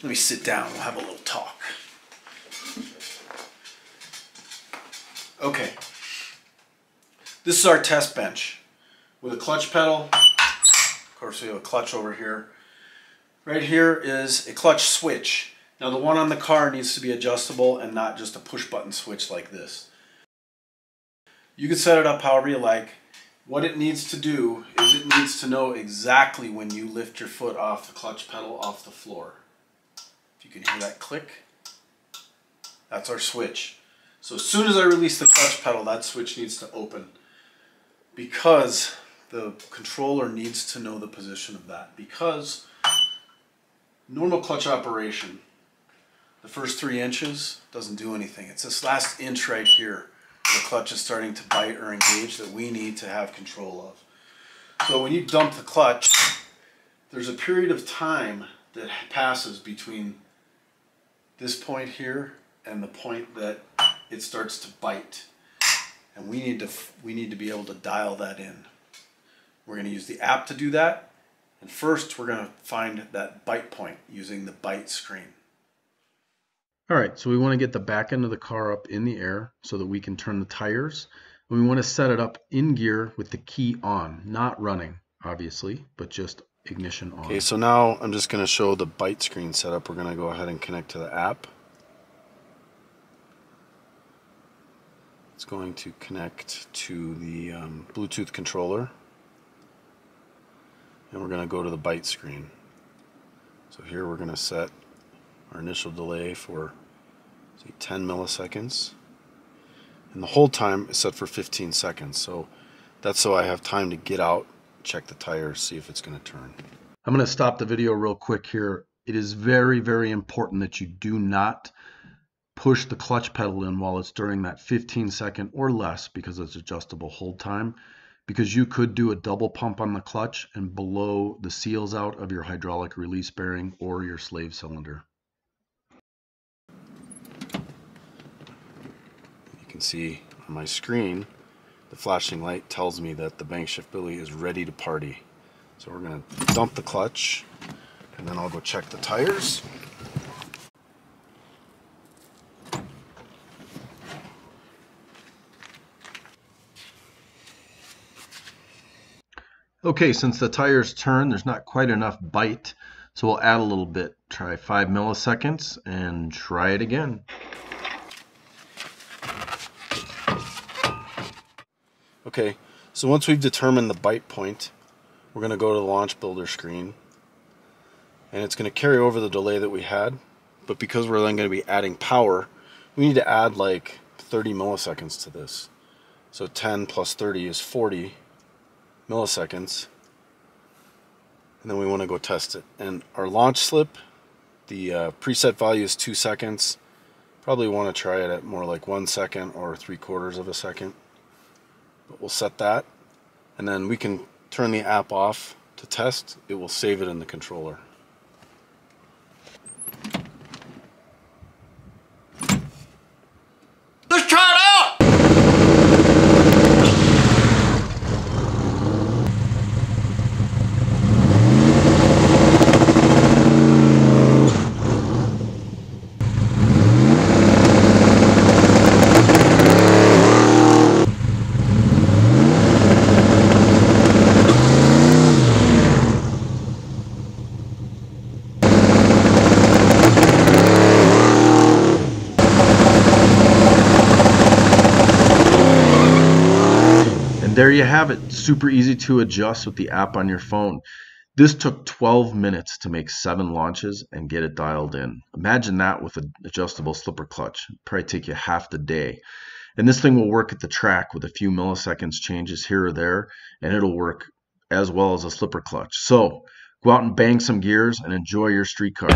Let me sit down. We'll have a little talk. Okay. This is our test bench with a clutch pedal. Of course, we have a clutch over here. Right here is a clutch switch. Now the one on the car needs to be adjustable and not just a push button switch like this. You can set it up however you like. What it needs to do is it needs to know exactly when you lift your foot off the clutch pedal off the floor. If you can hear that click, that's our switch. So as soon as I release the clutch pedal, that switch needs to open because the controller needs to know the position of that because normal clutch operation the first three inches doesn't do anything. It's this last inch right here the clutch is starting to bite or engage that we need to have control of. So when you dump the clutch, there's a period of time that passes between this point here and the point that it starts to bite. And we need to we need to be able to dial that in. We're going to use the app to do that. And first we're going to find that bite point using the bite screen. All right, so we want to get the back end of the car up in the air so that we can turn the tires. And we want to set it up in gear with the key on, not running, obviously, but just ignition on. Okay, so now I'm just going to show the bite screen setup. We're going to go ahead and connect to the app. It's going to connect to the um, Bluetooth controller. And we're going to go to the bite screen. So here we're going to set our initial delay for say 10 milliseconds and the hold time is set for 15 seconds so that's so I have time to get out check the tires see if it's going to turn I'm going to stop the video real quick here it is very very important that you do not push the clutch pedal in while it's during that 15 second or less because it's adjustable hold time because you could do a double pump on the clutch and blow the seals out of your hydraulic release bearing or your slave cylinder. You can see on my screen, flashing light tells me that the BangShift Billy is ready to party. So we're going to dump the clutch and then I'll go check the tires. Okay, since the tires turn, there's not quite enough bite, so we'll add a little bit. Try 5 milliseconds and try it again. Okay, so once we've determined the bite point, we're going to go to the launch builder screen. And it's going to carry over the delay that we had. But because we're then going to be adding power, we need to add like 30 milliseconds to this. So 10 plus 30 is 40 milliseconds. And then we want to go test it. And our launch slip, the uh, preset value is 2 seconds. Probably want to try it at more like 1 second or 3 quarters of a second. But we'll set that and then we can turn the app off to test. It will save it in the controller. There you have it. Super easy to adjust with the app on your phone. This took 12 minutes to make seven launches and get it dialed in. Imagine that with an adjustable slipper clutch. It'd probably take you half the day. And this thing will work at the track with a few milliseconds changes here or there, and it'll work as well as a slipper clutch. So go out and bang some gears and enjoy your street car.